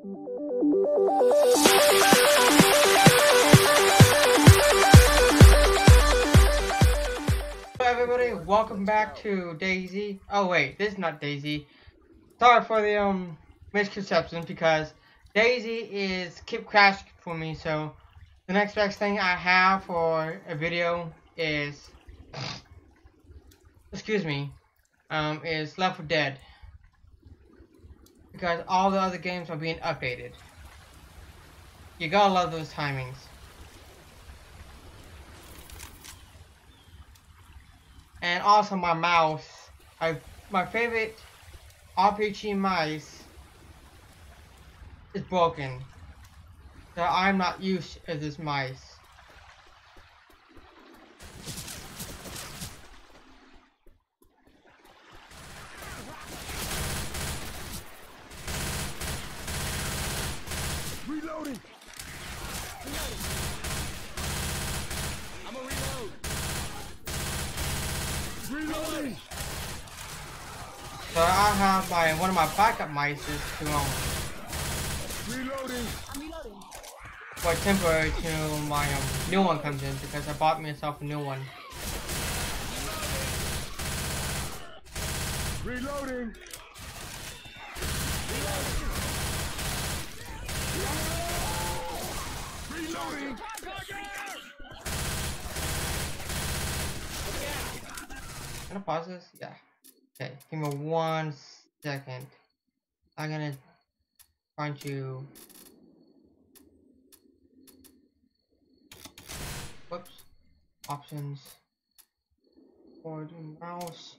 Hello everybody, welcome back to DayZ. Oh wait, this is not DayZ. Sorry for the um misconception because DayZ is keep crashing for me, so the next best thing I have for a video is excuse me, um is Left 4 Dead. Because all the other games are being updated. You gotta love those timings. and also my mouse. I my favorite RPG mouse is broken, so I'm not used to this mouse. Reloading. I'm a reload. Reloading. So I my one of my backup mice is to um Reloading. for temporary till my um, new one comes in because I bought myself a new one. Reloading. Reloading. Reloading. Can I pause this? Yeah. Okay, give me one second. I'm gonna try you. Whoops. Options. Forward mouse.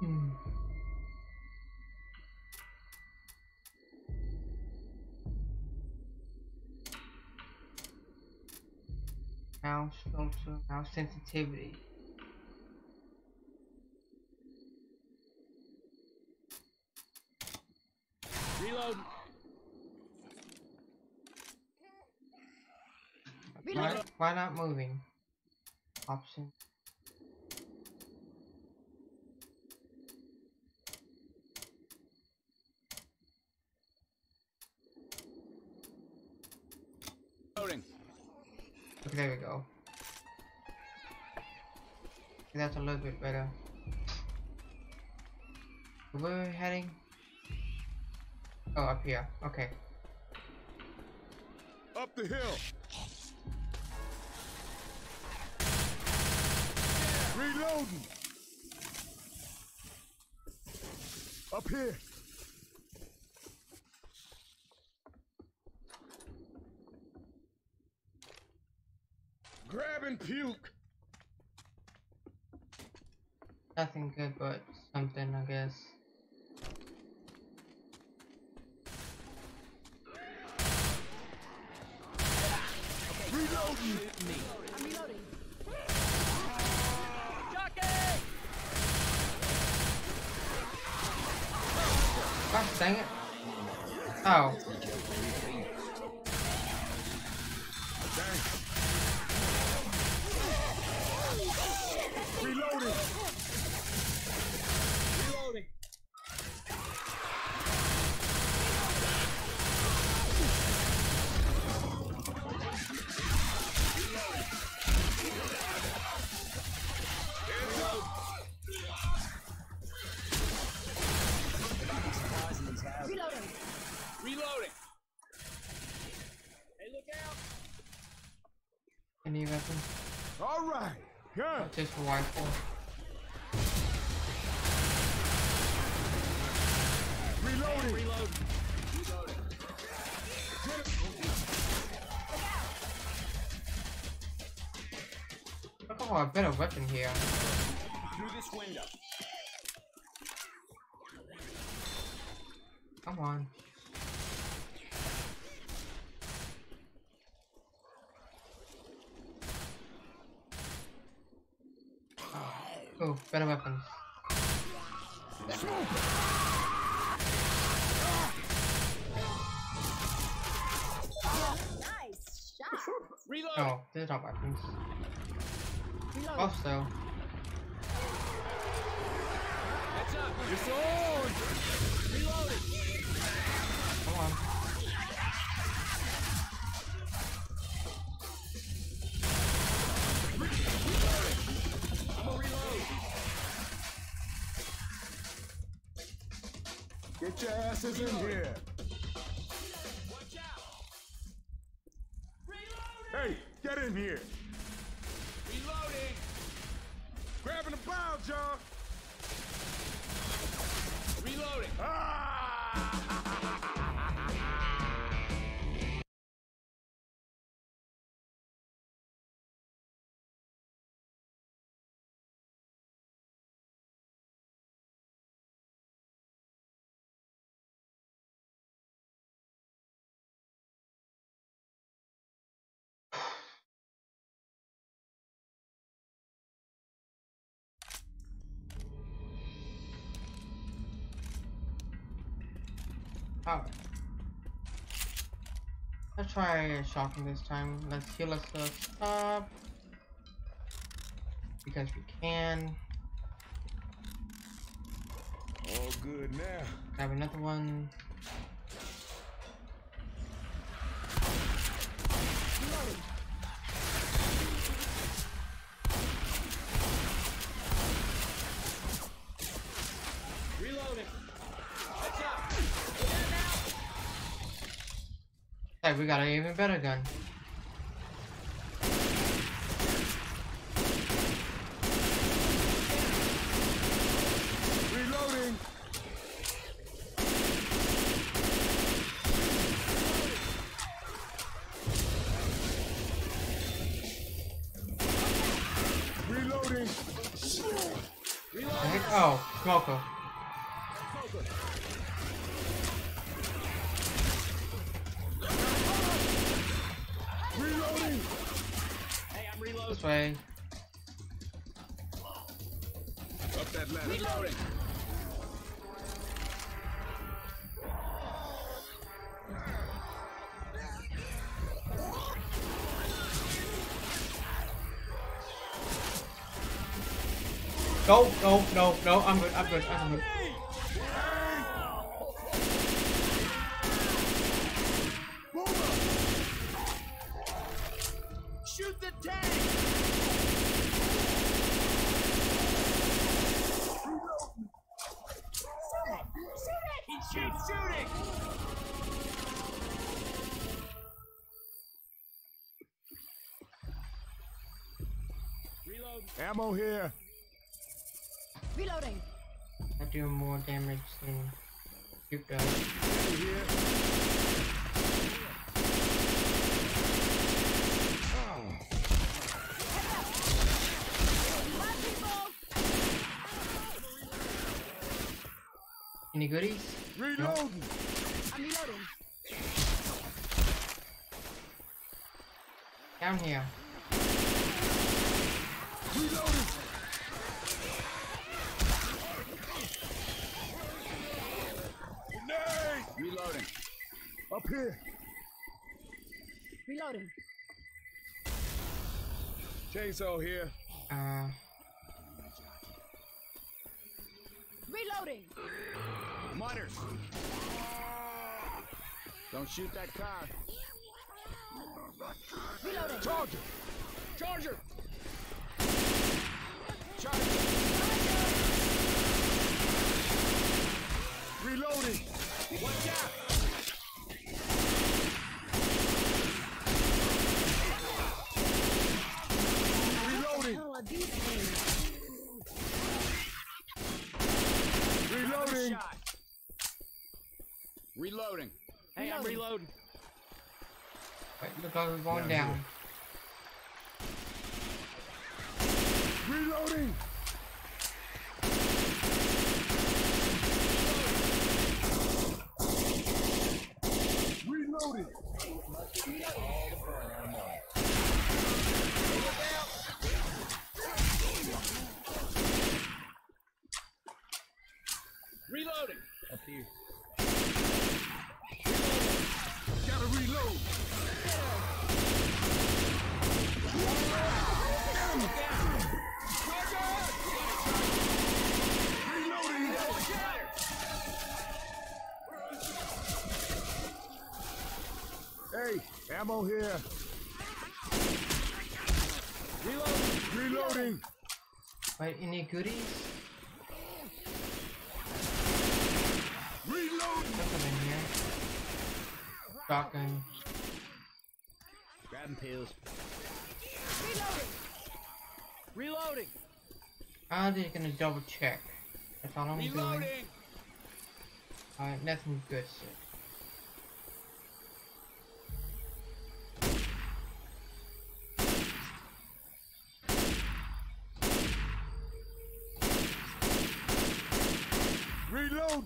Hmm. Mouse filter, mouse sensitivity. Reload. Why, why not moving? Option. Reloading. Okay, there we go. That's a little bit better. Where are we heading? Oh, up here. Okay. Up the hill. Reloading. Up here. Grab and puke. Nothing good, but something, I guess. Reloading. Gosh dang it. Oh. Any weapons? All right. Good. Just a rifle. Reloading. Reloading. Reloading. Look for a better weapon here. Through this window. Come on. Oh, better weapons. Nice oh, shot. Reload. Oh, these are weapons. Reload. Also, Heads up. It's on. Reloading. come on. Your asses in here. Hey, get in here. Reloading! Grabbing the bow, John. Reloading! Ah! Alright. Let's try shocking this time. Let's heal us up. Because we can. All good now. Grab another one. We got an even better gun. Reloading. Reloading. Heck? Oh, smoker. This way. Up that ladder. Reloading! No, no, no, no. I'm good. I'm good. I'm good. Reload! Ammo here. Reloading. I do more damage than you guys. Ammo here. Any goodies? Reloading. I'm reloading. Down here. Reloading. Up here. Reloading. Chainsaw here. Uh, Reloading. Miners! Don't shoot that car! Reloading. Charger. Charger! Charger! Reloading. Watch out! Reloading. Hell are these things? Reloading. Reloading! Hey, I'm reloading! wait, look, we're going Down down. Reloading. Reloading! Up here. Gotta reload. Reloading. Ammo here. Reloading. Reloading. Wait, any goodies? Reloading. Nothing in here. Shotgun. Grabbing pills. Reloading. Reloading. I'm just gonna double check. That's all I'm doing. Reloading. Alright, nothing good. So.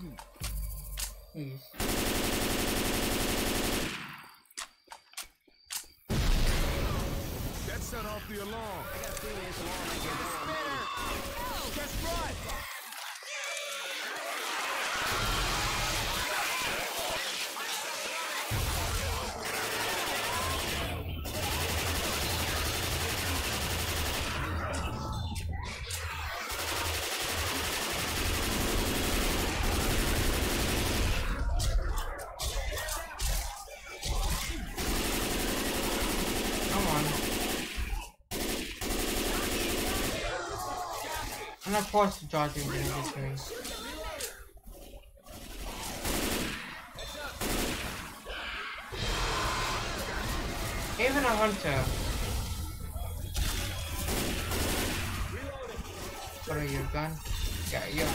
Reloading. Jeez. That set off the alarm. I got a feeling this alarm ain't gonna go unnoticed. Just I'm not forced to dodge into this thing. Even a hunter. What are your gun? Yeah, your gun.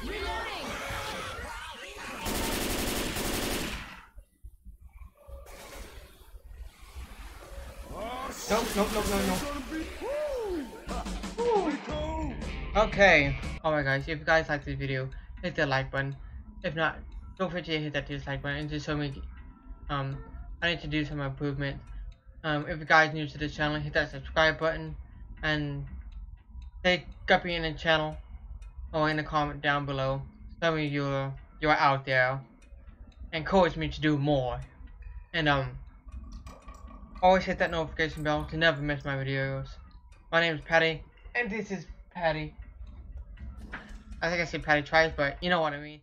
Reloading. Oh, shit. Nope, nope, nope, nope, nope. Okay. Alright guys, if you guys like this video, hit that like button. If not, don't forget to hit that dislike button and just show me um I need to do some improvement. Um if you guys new to the channel, hit that subscribe button and hit Guppy in the channel or in the comment down below. Tell me you're you're out there. Encourage me to do more. And um always hit that notification bell to never miss my videos. My name is Patty and this is Patty. I think I said Patty twice, but you know what I mean.